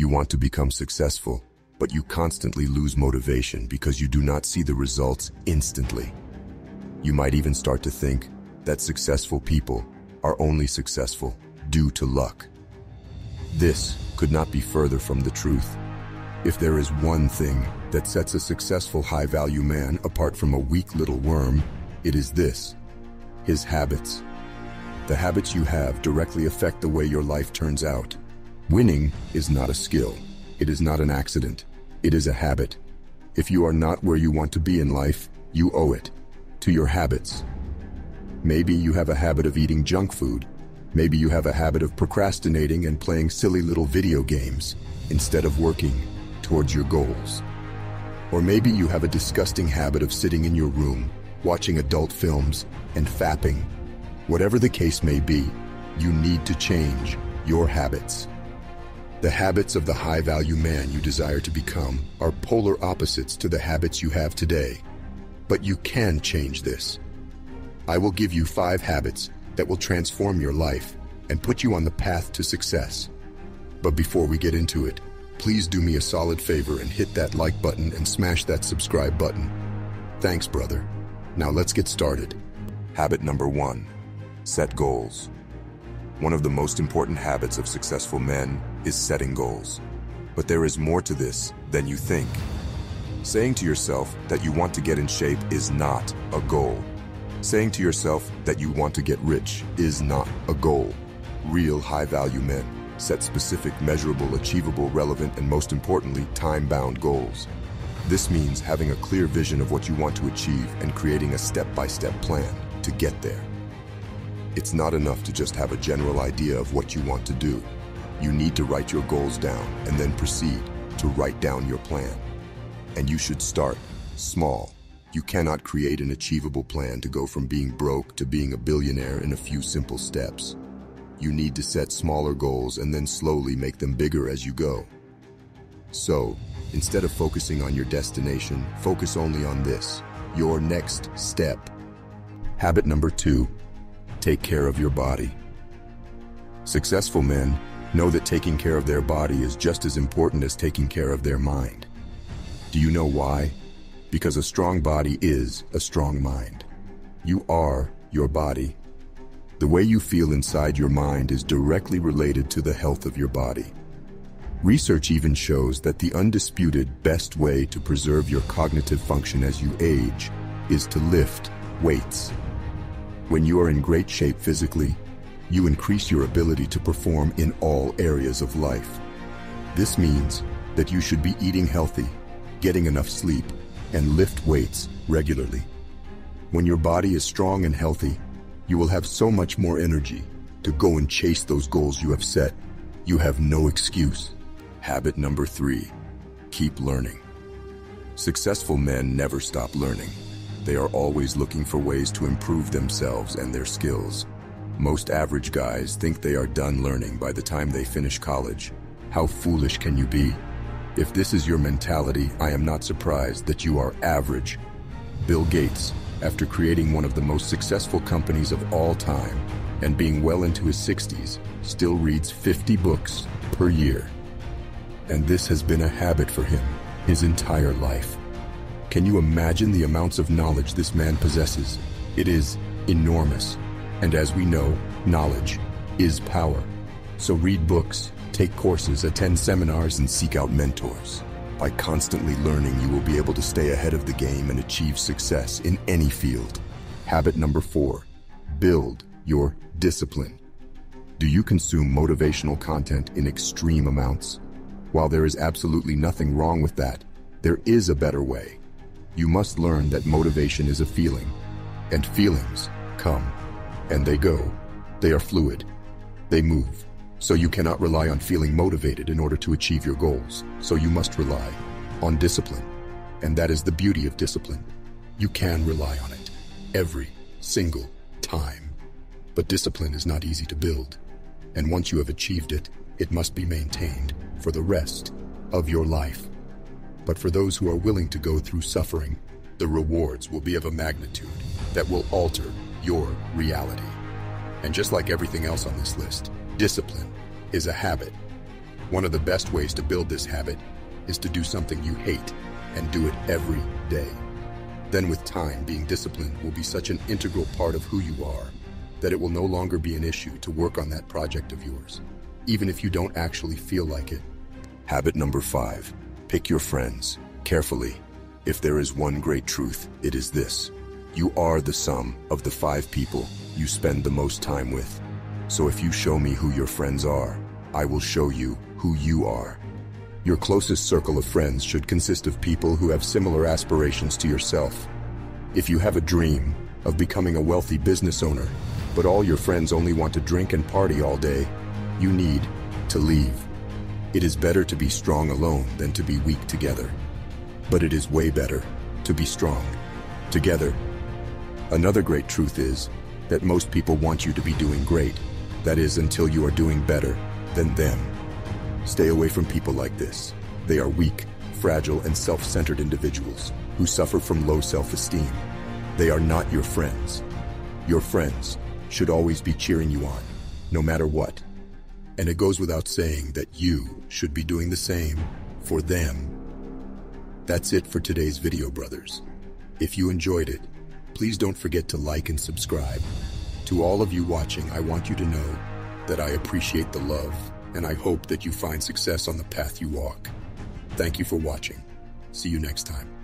You want to become successful, but you constantly lose motivation because you do not see the results instantly. You might even start to think that successful people are only successful due to luck. This could not be further from the truth. If there is one thing that sets a successful high-value man apart from a weak little worm, it is this, his habits. The habits you have directly affect the way your life turns out. Winning is not a skill. It is not an accident. It is a habit. If you are not where you want to be in life, you owe it to your habits. Maybe you have a habit of eating junk food. Maybe you have a habit of procrastinating and playing silly little video games instead of working towards your goals. Or maybe you have a disgusting habit of sitting in your room, watching adult films, and fapping. Whatever the case may be, you need to change your habits. The habits of the high-value man you desire to become are polar opposites to the habits you have today. But you can change this. I will give you five habits that will transform your life and put you on the path to success. But before we get into it, please do me a solid favor and hit that like button and smash that subscribe button. Thanks, brother. Now let's get started. Habit number one, set goals. One of the most important habits of successful men is setting goals. But there is more to this than you think. Saying to yourself that you want to get in shape is not a goal. Saying to yourself that you want to get rich is not a goal. Real high-value men set specific, measurable, achievable, relevant, and most importantly, time-bound goals. This means having a clear vision of what you want to achieve and creating a step-by-step -step plan to get there. It's not enough to just have a general idea of what you want to do. You need to write your goals down and then proceed to write down your plan. And you should start small. You cannot create an achievable plan to go from being broke to being a billionaire in a few simple steps. You need to set smaller goals and then slowly make them bigger as you go. So, instead of focusing on your destination, focus only on this, your next step. Habit number two, take care of your body. Successful men know that taking care of their body is just as important as taking care of their mind. Do you know why? Because a strong body is a strong mind. You are your body. The way you feel inside your mind is directly related to the health of your body. Research even shows that the undisputed best way to preserve your cognitive function as you age is to lift weights. When you are in great shape physically, you increase your ability to perform in all areas of life. This means that you should be eating healthy, getting enough sleep, and lift weights regularly. When your body is strong and healthy, you will have so much more energy to go and chase those goals you have set. You have no excuse. Habit number three, keep learning. Successful men never stop learning. They are always looking for ways to improve themselves and their skills. Most average guys think they are done learning by the time they finish college. How foolish can you be? If this is your mentality, I am not surprised that you are average. Bill Gates, after creating one of the most successful companies of all time and being well into his 60s, still reads 50 books per year. And this has been a habit for him his entire life. Can you imagine the amounts of knowledge this man possesses? It is enormous. And as we know, knowledge is power. So read books, Take courses, attend seminars, and seek out mentors. By constantly learning, you will be able to stay ahead of the game and achieve success in any field. Habit number four, build your discipline. Do you consume motivational content in extreme amounts? While there is absolutely nothing wrong with that, there is a better way. You must learn that motivation is a feeling, and feelings come, and they go. They are fluid. They move. So you cannot rely on feeling motivated in order to achieve your goals. So you must rely on discipline. And that is the beauty of discipline. You can rely on it every single time. But discipline is not easy to build. And once you have achieved it, it must be maintained for the rest of your life. But for those who are willing to go through suffering, the rewards will be of a magnitude that will alter your reality. And just like everything else on this list, Discipline is a habit. One of the best ways to build this habit is to do something you hate and do it every day. Then with time, being disciplined will be such an integral part of who you are that it will no longer be an issue to work on that project of yours, even if you don't actually feel like it. Habit number five, pick your friends carefully. If there is one great truth, it is this. You are the sum of the five people you spend the most time with. So if you show me who your friends are, I will show you who you are. Your closest circle of friends should consist of people who have similar aspirations to yourself. If you have a dream of becoming a wealthy business owner, but all your friends only want to drink and party all day, you need to leave. It is better to be strong alone than to be weak together. But it is way better to be strong together. Another great truth is that most people want you to be doing great. That is, until you are doing better than them. Stay away from people like this. They are weak, fragile, and self-centered individuals who suffer from low self-esteem. They are not your friends. Your friends should always be cheering you on, no matter what. And it goes without saying that you should be doing the same for them. That's it for today's video, brothers. If you enjoyed it, please don't forget to like and subscribe. To all of you watching, I want you to know that I appreciate the love, and I hope that you find success on the path you walk. Thank you for watching. See you next time.